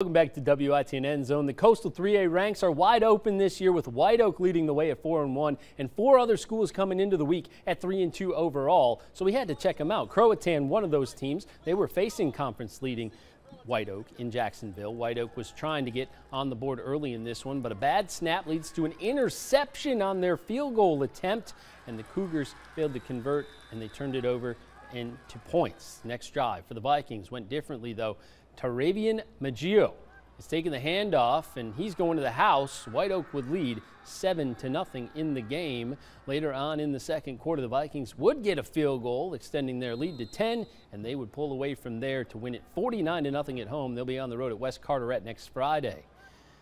Welcome back to WITN Zone. The Coastal 3A ranks are wide open this year with White Oak leading the way at 4 and 1 and four other schools coming into the week at 3 and 2 overall. So we had to check them out. Croatan, one of those teams, they were facing conference leading White Oak in Jacksonville. White Oak was trying to get on the board early in this one, but a bad snap leads to an interception on their field goal attempt, and the Cougars failed to convert and they turned it over into points. Next drive for the Vikings went differently though. Taravian Maggio is taking the handoff and he's going to the house. White Oak would lead seven to nothing in the game. Later on in the second quarter, the Vikings would get a field goal, extending their lead to 10, and they would pull away from there to win it 49 to nothing at home. They'll be on the road at West Carteret next Friday.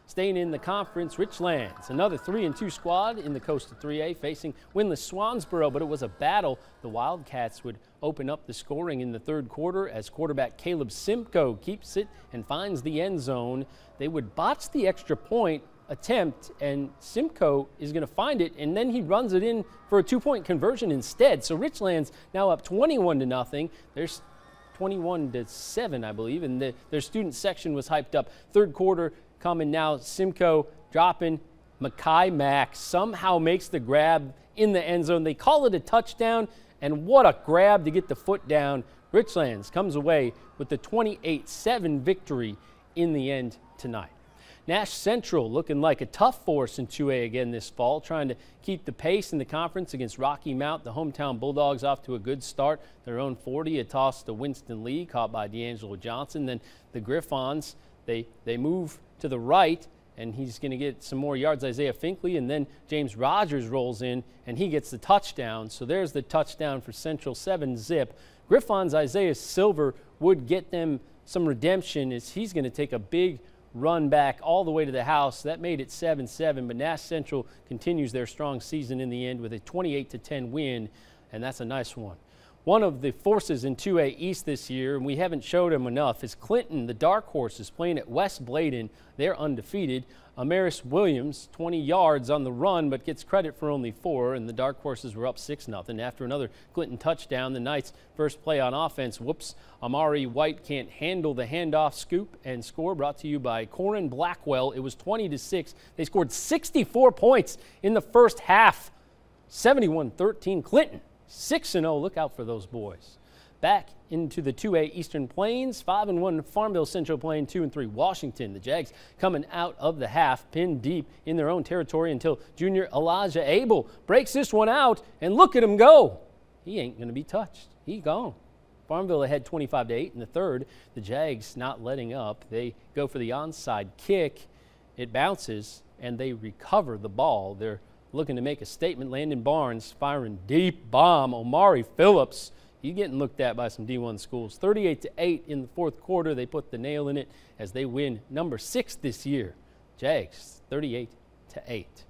Staying in the conference, Richlands, another 3 and 2 squad in the Coastal 3A facing winless Swansboro, but it was a battle. The Wildcats would open up the scoring in the third quarter as quarterback Caleb Simcoe keeps it and finds the end zone. They would botch the extra point attempt and Simcoe is going to find it and then he runs it in for a two-point conversion instead. So Richlands now up 21 to nothing. There's 21 to 7, I believe, and the, their student section was hyped up. Third quarter, coming now. Simcoe dropping. Mackay Mack somehow makes the grab in the end zone. They call it a touchdown, and what a grab to get the foot down. Richlands comes away with the 28 7 victory in the end tonight. Nash Central looking like a tough force in 2A again this fall, trying to keep the pace in the conference against Rocky Mount. The hometown Bulldogs off to a good start. Their own 40, a toss to Winston Lee, caught by D'Angelo Johnson. Then the Gryphons, they, they move to the right, and he's going to get some more yards, Isaiah Finkley, and then James Rogers rolls in, and he gets the touchdown. So there's the touchdown for Central 7 zip. Gryphon's Isaiah Silver would get them some redemption as he's going to take a big run back all the way to the house. That made it 7-7, but Nash Central continues their strong season in the end with a 28-10 win, and that's a nice one. One of the forces in 2A East this year, and we haven't showed them enough, is Clinton, the Dark Horses, playing at West Bladen. They're undefeated. Amaris Williams, 20 yards on the run, but gets credit for only four, and the Dark Horses were up 6 0. After another Clinton touchdown, the Knights' first play on offense. Whoops, Amari White can't handle the handoff scoop and score brought to you by Corin Blackwell. It was 20 to 6. They scored 64 points in the first half. 71 13 Clinton 6 0. Look out for those boys. Back into the 2A Eastern Plains, 5 and 1 Farmville Central Plain, 2 and 3 Washington. The Jags coming out of the half, pinned deep in their own territory until junior Elijah Abel breaks this one out, and look at him go. He ain't going to be touched. He gone. Farmville ahead 25 to 8 in the third. The Jags not letting up. They go for the onside kick. It bounces and they recover the ball. They're looking to make a statement. Landon Barnes firing deep bomb. Omari Phillips, he's getting looked at by some D1 schools. 38 to 8 in the fourth quarter. They put the nail in it as they win number six this year. Jags 38 to 8.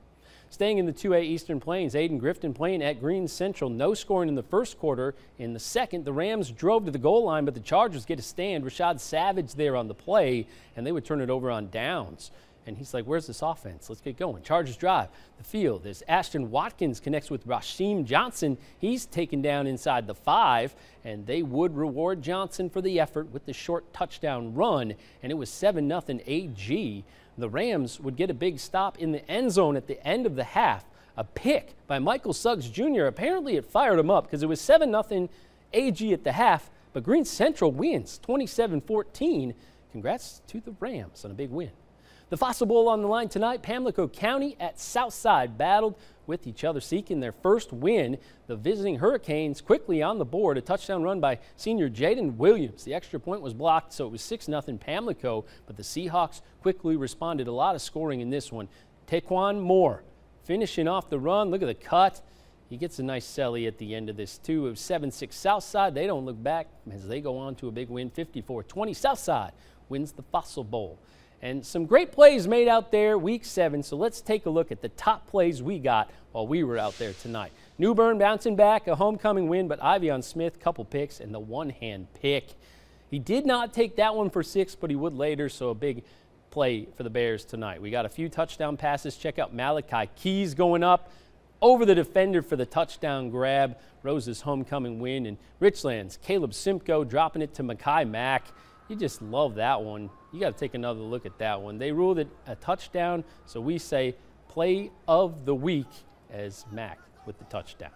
Staying in the 2A Eastern Plains, Ayden-Grifton playing at Greene Central. No scoring in the first quarter. In the second, the Rams drove to the goal line, but the Chargers get a stand. Rashad Savage there on the play, and they would turn it over on downs. And he's like, where's this offense? Let's get going. Chargers drive the field as Ashton Watkins connects with Rasheem Johnson. He's taken down inside the five, and they would reward Johnson for the effort with the short touchdown run. And it was 7 0 AG. The Rams would get a big stop in the end zone at the end of the half. A pick by Michael Suggs Jr. Apparently, it fired him up because it was 7 0 AG at the half, but Greene Central wins 27 14. Congrats to the Rams on a big win. The Fossil Bowl on the line tonight. Pamlico County at Southside battled with each other, seeking their first win. The visiting Hurricanes quickly on the board. A touchdown run by senior Jaden Williams. The extra point was blocked, so it was 6 0 Pamlico, but the Seahawks quickly responded. A lot of scoring in this one. Taquan Moore finishing off the run. Look at the cut. He gets a nice celly at the end of this, too. It was 7 6 Southside. They don't look back as they go on to a big win 54 20. Southside wins the Fossil Bowl. And some great plays made out there week seven. So let's take a look at the top plays we got while we were out there tonight. New Bern bouncing back, a homecoming win, but Ivion Smith, couple picks, and the one hand pick. He did not take that one for six, but he would later, so a big play for the Bears tonight. We got a few touchdown passes. Check out Malachi Keys going up over the defender for the touchdown grab. Rose's homecoming win. And Richlands, Caleb Simcoe dropping it to Mackay Mack You just love that one. You got to take another look at that one. They ruled it a touchdown, so we say play of the week as Mac with the touchdown.